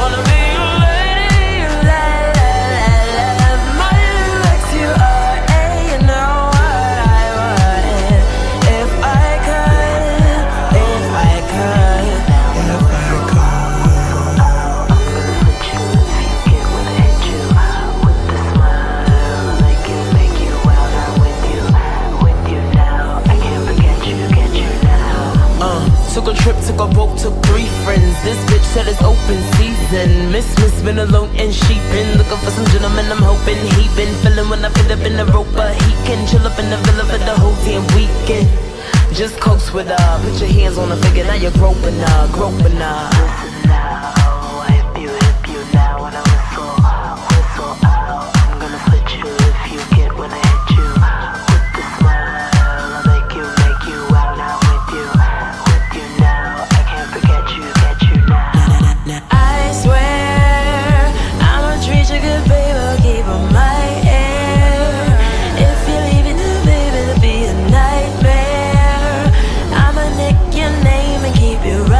wanna make took three friends. This bitch said it's open season. Miss Miss been alone and she been looking for some gentleman. I'm hoping he been feeling when I fit up in the rope, but he can chill up in the villa for the whole damn weekend. Just coax with her, put your hands on the figure, now you're groping her, groping her. I'ma treat you good, baby. Keep my If you're leaving it'll be a nightmare I'ma nick your name and keep it. right